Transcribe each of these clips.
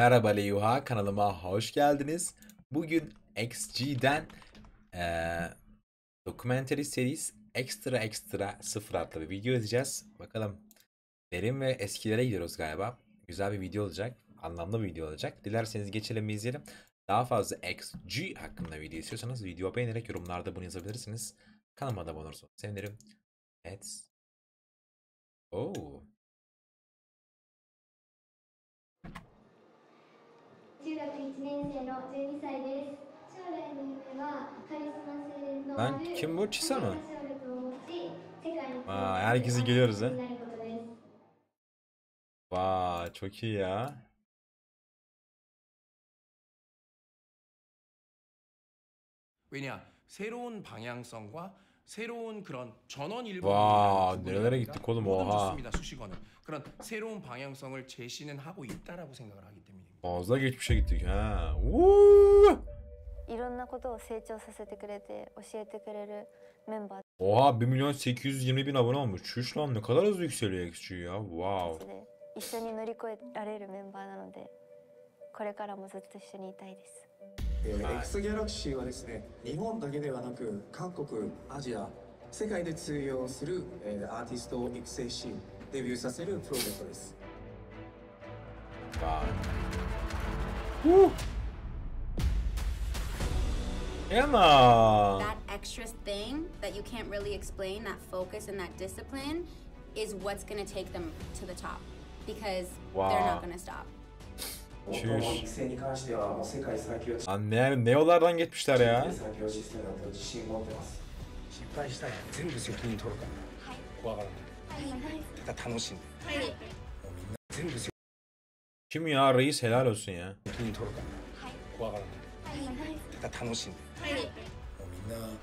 Merhaba Leyuha kanalıma hoş geldiniz. Bugün XG'den eee Documentary Series Extra Extra 0 adlı bir video izleyeceğiz. Bakalım derin ve eskilere gidiyoruz galiba. Güzel bir video olacak. Anlamlı bir video olacak. Dilerseniz geçelim ve izleyelim. Daha fazla XG hakkında video istiyorsanız video beğenerek yorumlarda bunu yazabilirsiniz. Kanalıma da abone olursanız sevinirim. Evet. Oh. 中学1年生の12歳です将来の夢はカリスマ性のあ Lan る kim bu? Çisa mı? 歌唱力を持ち世界に Aa, herkesi görüyoruz ha. になることです Vay çok iyi ya. 왜냐 새로운 방향성과 새로운 그런 전원 와, 일본 nerelere gittik oğlum, oha. 좋습니다 수식어는 그런 새로운 방향성을 제시는 하고 있다라고 생각을 하기 때문입니다. Fazla geçmişe gittik ha. いろんなことを成長させてくれて教えてくれるメンバー Oha 1 milyon 820 bin abone olmuş. Çüş lan ne kadar hızlı yükseliyor XG ya. た Wow. ちで一緒に乗り越えられるメンバーなのでこれからもずっと一緒にいたいですえーはい X ギャラクシーはですね日本だけではなく韓国アジア世界で通用する、えーアーティストを育成しデビューさせるプロジェクトです Vay. Woo! Emma! That extra thing that you can't really explain, that focus and that discipline, is what's going to take them to the top because wow. they're not going to stop. Çüş. Anne ne yollardan geçmişler ya. Kim ya reis helal olsun ya. 任取るから、怖がらないただ楽しんで、もうみんなも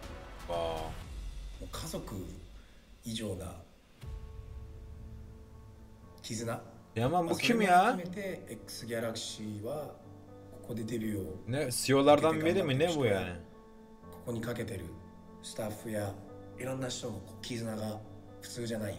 Wow. う家族以上な絆 Yaman bu まあそれ kim も ya? 含めて X ギャラクシーはここでデビューを Ne CEO'lardan biri mi ne bu yani? ここにかけてるスタッフやいろんな人のこう絆が普通じゃないよ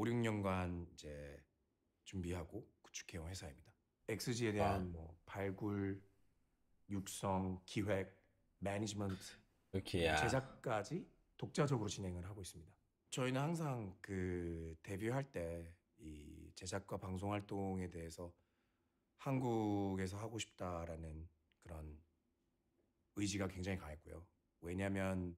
5, 6년간 이제 준비하고 구축해온 회사입니다. XG에 대한 아. 뭐 발굴, 육성, 기획, 매니지먼트, ya. 제작까지 독자적으로 진행을 하고 있습니다. 저희는 항상 그 데뷔할 때 이 제작과 방송 활동에 대해서 한국에서 하고 싶다라는 그런 의지가 굉장히 강했고요. 왜냐하면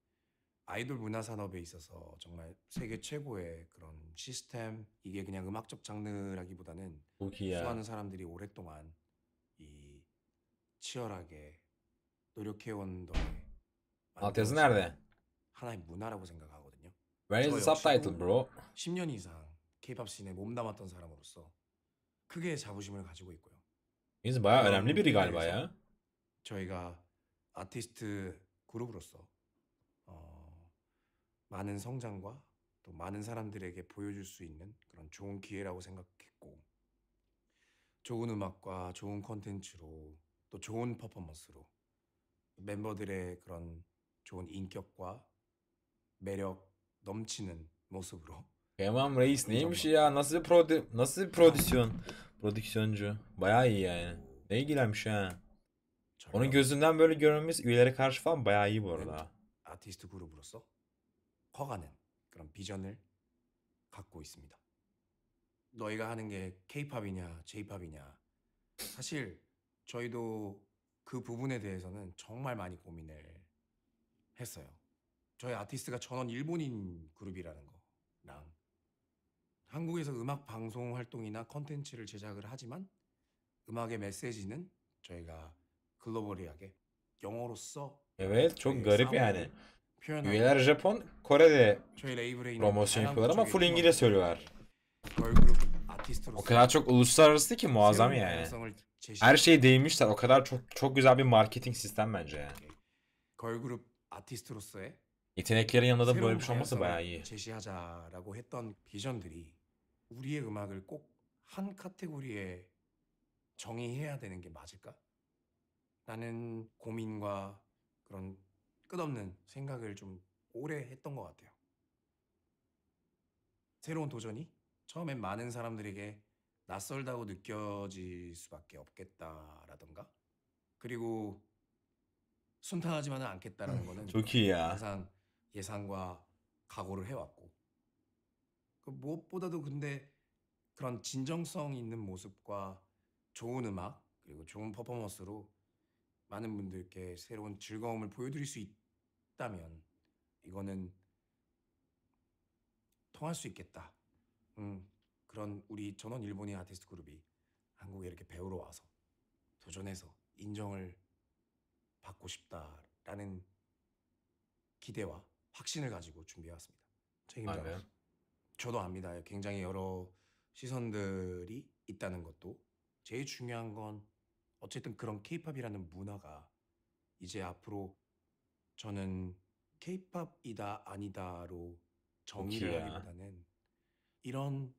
아이돌 문화 산업에 있어서 정말 세계 최고의 그런 시스템 이게 그냥 음악적 장르라기보다는 ya. 수많은 사람들이 오랫동안 이 치열하게 노력해온 덕에 만들어진 nerede? 하나의 문화라고 생각하거든요. Where is the subtitle bro? 10년 이상 K-팝 씬에 몸담았던 사람으로서 크게 자부심을 가지고 있고요. Biz bayağı önemli biri galiba ya. 저희가 아티스트 그룹으로서 어, 많은 성장과 또 많은 사람들에게 보여줄 수 있는 그런 좋은 기회라고 생각했고 좋은 음악과 좋은 컨텐츠로 또 좋은 퍼포먼스로 멤버들의 그런 좋은 인격과 매력 넘치는 모습으로 Kıyamam reis neymiş ya? Nasıl bir prodü nasıl bir prodüksiyon? Prodüksiyoncu. Bayağı iyi yani. Ne ilgilenmiş ha. Onun gözünden böyle görünmemiz üyelere karşı falan bayağı iyi bu arada. 아티스트 그룹으로서 커가는 그런 비전을 갖고 있습니다. 너희가 하는 게 K-팝이냐, J-팝이냐. 사실 저희도 그 부분에 대해서는 정말 많이 고민을 했어요. 저희 아티스트가 전원 일본인 그룹이라는 거랑 한국에서 음악 방송 활동이나 컨텐츠를 제작을 하지만 음악의 메시지는 저희가 글로벌하게 영어로서 Evet çok garip yani. 표현하고 Üyeler Japon, Kore'de 저희 레이블에 있는 promosyon 다양한 yapıyorlar ama 국적의 full İngilizce söylüyorlar. 걸그룹 아티스트로서 O kadar çok uluslararası ki muazzam 새로운 yani. 방향성을 제시- Her şeyi değinmişler. O kadar çok çok güzel bir marketing sistem bence yani. 걸그룹 아티스트로서의 Yeteneklerin yanında da böyle 새로운 bir şey olması 방향성을 bayağı iyi. 제시하자라고 했던 비전들이 우리의 음악을 꼭 한 카테고리에 정의해야 되는 게 맞을까? 라는 고민과 그런 끝없는 생각을 좀 오래 했던 것 같아요. 새로운 도전이 처음엔 많은 사람들에게 낯설다고 느껴질 수밖에 없겠다라던가 그리고 순탄하지만은 않겠다라는 거는 Çok iyi ya. 항상 예상과 각오를 해왔고 그 무엇보다도 근데 그런 진정성 있는 모습과 좋은 음악 그리고 좋은 퍼포먼스로 많은 분들께 새로운 즐거움을 보여드릴 수 있 다면 이거는 통할 수 있겠다. 음, 그런 우리 전원 일본인 아티스트 그룹이 한국에 이렇게 배우러 와서 도전해서 인정을 받고 싶다라는 기대와 확신을 가지고 준비해왔습니다. 책임져. Aynen. 저도 압니다. 굉장히 여러 시선들이 있다는 것도 제일 중요한 건 어쨌든 그런 케이팝이라는 문화가 이제 앞으로 저는 케이팝이다 아니다로 정의를 오케이. 하기보다는 이런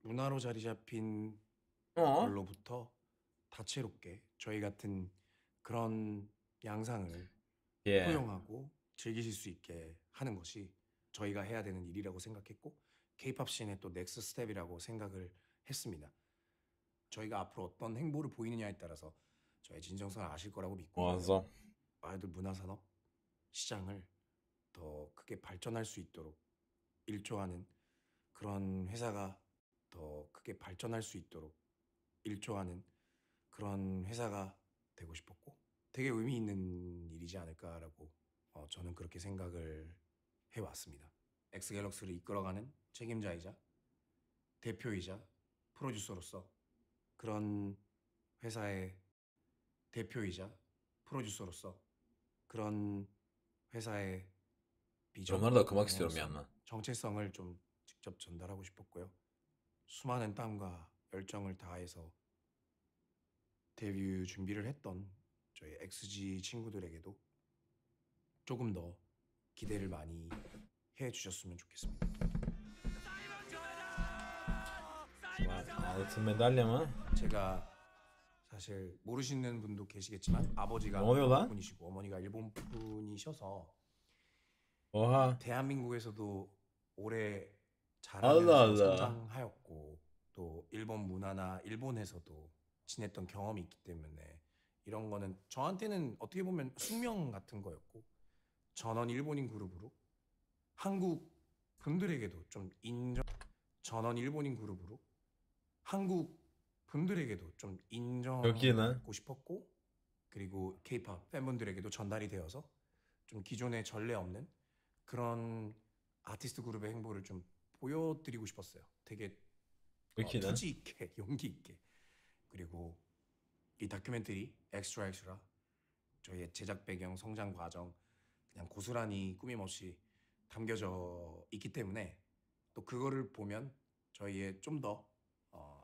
문화로 자리 잡힌 Aa. 걸로부터 다채롭게 저희 같은 그런 양상을 Yeah. 포용하고 즐기실 수 있게 하는 것이 저희가 해야 되는 일이라고 생각했고 케이팝 scene의 또 next step이라고 생각을 했습니다. 저희가 앞으로 어떤 행보를 보이느냐에 따라서 저의 진정성을 아실 거라고 믿고 Muazzam. 아 이돌 문화산업 시장을 더 크게 발전할 수 있도록 일조하는 그런 회사가 더 크게 발전할 수 있도록 일조하는 그런 회사가 되고 싶었고 되게 의미 있는 일이지 않을까라고 어, 저는 그렇게 생각을 해왔습니다. 엑스갤럭시를 이끌어가는 책임자이자 대표이자 프로듀서로서 그런 회사의 대표이자 프로듀서로서 그런 회사의 비전, istiyorum bir 방향성, yandan. 정체성을 좀 직접 전달하고 싶었고요. 수많은 땀과 열정을 다해서 데뷔 준비를 했던 저희 XG 친구들에게도 조금 더 기대를 많이 해 주셨으면 좋겠습니다. Vay, Altın madalya mı? 제가 사실 모르시는 분도 계시겠지만 아버지가 lan? 한국 분이시고 어머니가 일본 분이셔서 Oha. 대한민국에서도 오래 알라, 알라. 자라면서 성장하였고 또 일본 문화나 일본에서도 지냈던 경험이 있기 때문에 이런 거는 저한테는 어떻게 보면 숙명 같은 거였고 전원 일본인 그룹으로 한국 분들에게도 좀 인정 전원 일본인 그룹으로 한국 분들에게도 좀? 인정받고 싶었고 그리고 케이팝 팬분들에게도 전달이 되어서 좀 기존에 전례 없는 그런 아티스트 그룹의 행보를 좀 보여드리고 싶었어요. 되게 어? 투지 있게 용기 있게 그리고 이 다큐멘터리 XTRA XTRA 저희의 제작 배경 성장 과정 그냥 고스란히 꾸밈없이 담겨져 있기 때문에 또 그거를 보면 저희의 좀더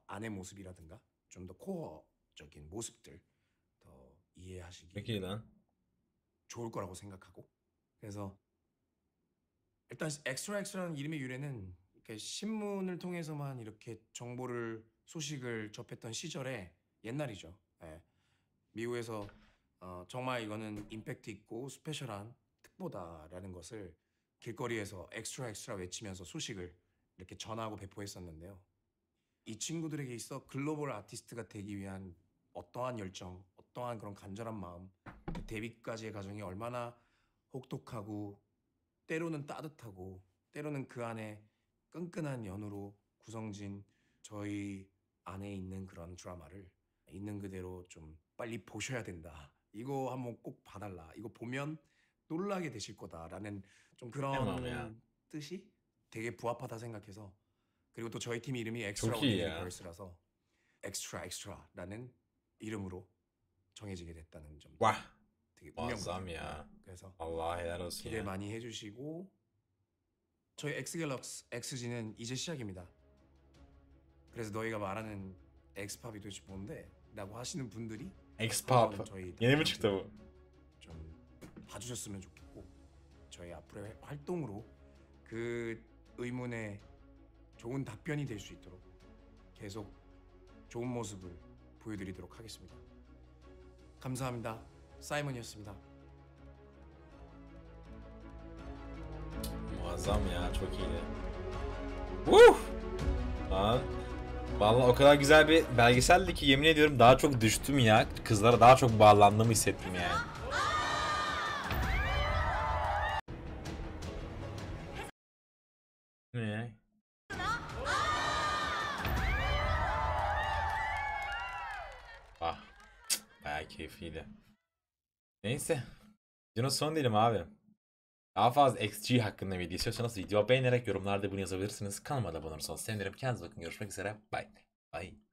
어, 안의 모습이라든가 좀 더 코어적인 모습들 더 이해하시기 Yükiden. 좋을 거라고 생각하고 그래서 일단 XTRA XTRA라는 이름의 유래는 이렇게 신문을 통해서만 이렇게 정보를 소식을 접했던 시절에 옛날이죠. 예. 미국에서 어, 정말 이거는 임팩트 있고 special한 특보다라는 것을 길거리에서 extra extra 외치면서 소식을 이렇게 전하고 배포했었는데요. 이 친구들에게 있어 global artist가 되기 위한 어떠한 열정, 어떠한 그런 간절한 마음, 그 데뷔까지의 과정이 얼마나 혹독하고 때로는 따뜻하고 때로는 그 안에 끈끈한 연으로 구성진 저희 안에 있는 그런 드라마를 있는 그대로 좀 빨리 보셔야 된다. 이거 한번 꼭 봐달라. 이거 보면 놀라게 되실 거다라는 좀. 그런 뜻이 되게 부합하다 생각해서 그리고 또 저희 팀 이름이 Xtraordinary Girls라서 XTRA XTRA라는 이름으로 정해지게 됐다는 점 와. 되게 와, 운명 쌈이야. 그래서 기대. 많이 해주시고 저희 XGALX XG는 이제 시작입니다. 그래서 너희가 말하는 X-pop이 도대체 뭔데? 라고 하시는 분들이. 한번 저희 çıktı bu? 좀 봐주셨으면 좋겠고 저희 앞으로의 활동으로 그 의문에 좋은 답변이 될 수 있도록 계속 좋은 모습을 보여드리도록 하겠습니다. 감사합니다. 사이먼이었습니다. Muazzam ya çok iyiydi. Woo! Lan. Vallahi o kadar güzel bir belgeseldi ki yemin ediyorum daha çok düştüm ya. Kızlara daha çok bağlandığımı hissettim yani. Ne? Keyifliydi. Neyse. Videonun sonu değilim abi. Daha fazla XG hakkında video istiyorsanız video beğenerek yorumlarda bunu yazabilirsiniz. Kanalıma da abone olursanız sevinirim. Kendinize bakın. Görüşmek üzere. Bye. Bye.